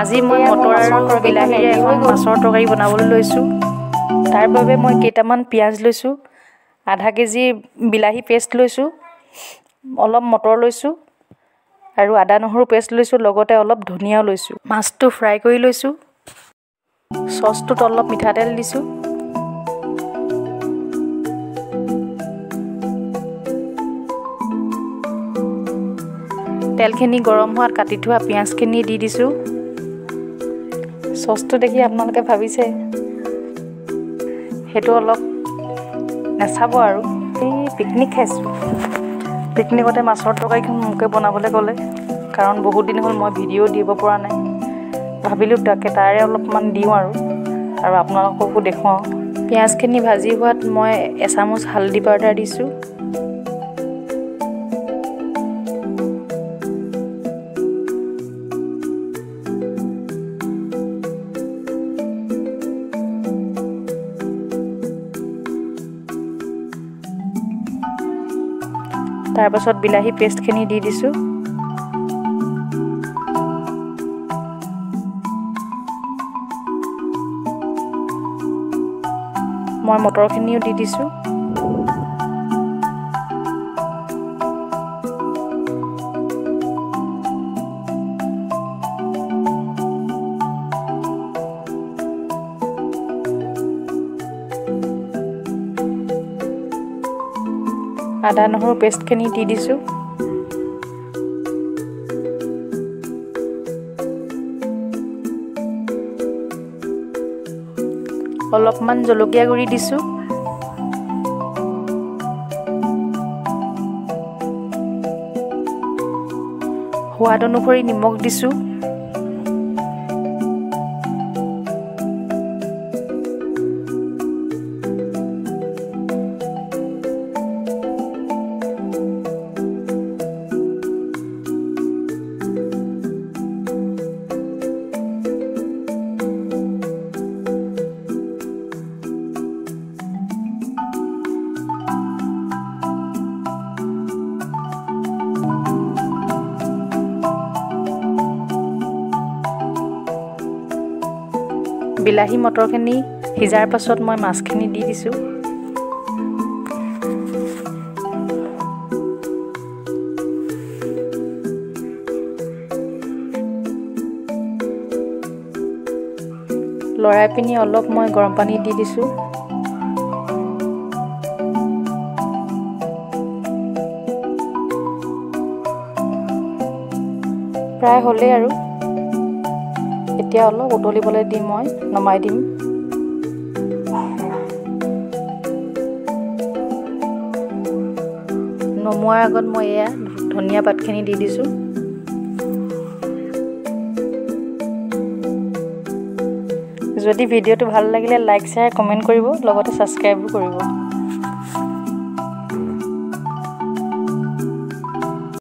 আজি মই মটৰ আৰু বিলাহীৰে এখন মাছৰ তৰকাৰী বনাবলৈ লৈছোঁ। তাৰ বাবে মই কেইটামান পিঁয়াজ লৈছোঁ আধা কেজি বিলাহী পেষ্ট লৈছোঁ অলপ মটৰ লৈছোঁ আৰু আদা নহৰু পেষ্ট লৈছোঁ লগতে অলপ ধনিয়াও লৈছোঁ। মাছটো ফ্ৰাই কৰি লৈছোঁ। চচটোত অলপ মিঠাতেল দিছোঁ। তেলখিনি গৰম হোৱাত কাটি থোৱা পিঁয়াজখিনি দি দিছোঁ। চচটো দেখি আপোনালোকে ভাবিছে সেইটো অলপ নাচাব আৰু। এই পিকনিক খাইছোঁ। পিকনিকতে মাছৰ তৰকাৰীখন মোকে বনাবলৈ ক'লে কাৰণ বহুত দিন হ'ল মই ভিডিঅ' দিব পৰা নাই। ভাবিলোঁ তাকে তাৰে অলপমান দিওঁ আৰু আৰু আপোনালোককো দেখুৱাওঁ। পিঁয়াজখিনি ভাজি হোৱাত মই এচামুচ হালধি পাউডাৰ দিছোঁ। তাৰপাছত বিলাহী পেষ্টখিনি দি দিছোঁ। মই মটৰখিনিও দি দিছোঁ। আদা নহৰু পেষ্টখিনি দি দিছোঁ। অলপমান জলকীয়া গুড়ি দিছোঁ। সোৱাদ অনুসৰি নিমখ দিছোঁ। বিলাহী মটৰখিনি সিজাৰ পাছত মই মাছখিনি দি দিছোঁ। লৰাই পিনি অলপ মই গৰম পানী দি দিছোঁ। প্ৰায় হ'লেই আৰু। এতিয়া অলপ উতলিবলৈ দি মই নমাই দিম। নমোৱাৰ আগত মই এয়া ধনিয়া পাতখিনি দি দিছোঁ। যদি ভিডিঅ'টো ভাল লাগিলে লাইক শ্বেয়াৰ কমেণ্ট কৰিব লগতে ছাবস্ক্ৰাইবো কৰিব।